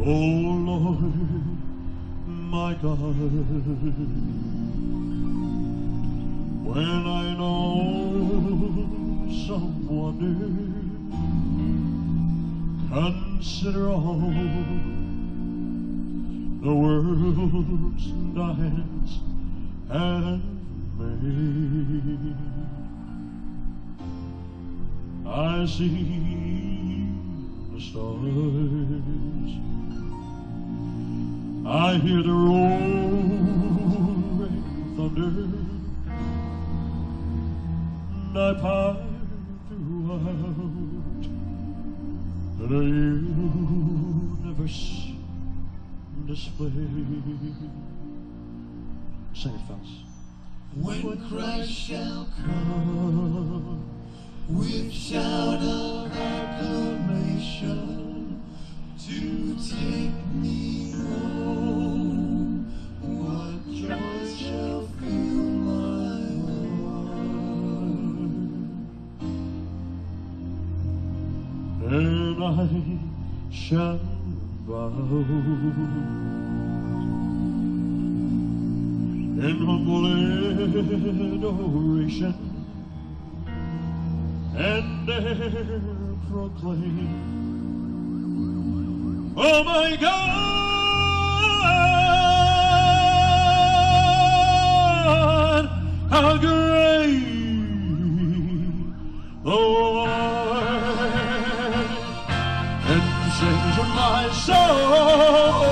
Oh Lord, my God, when I know someone new, consider all the world's dance and made. I see stars. I hear the roaring thunder. And I pine throughout the universe display. Sing it, fellas. When Christ shall come with shout of I shall bow in humble adoration and dare proclaim, Oh my God, how great my soul,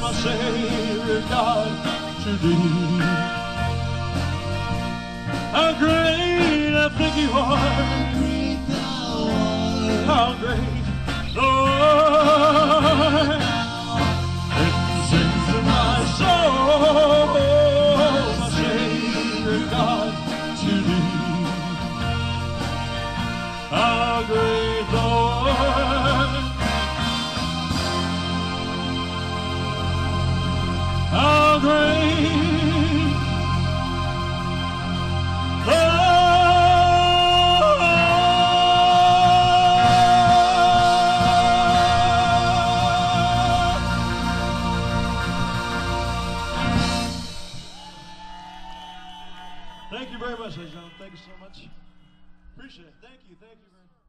my Savior God, to thee. How great I think you are. How great, Lord. It sings my soul, my Savior God, to thee. How great, Lord. Thank you very much, John. Thank you so much. Appreciate it. Thank you. Thank you very much.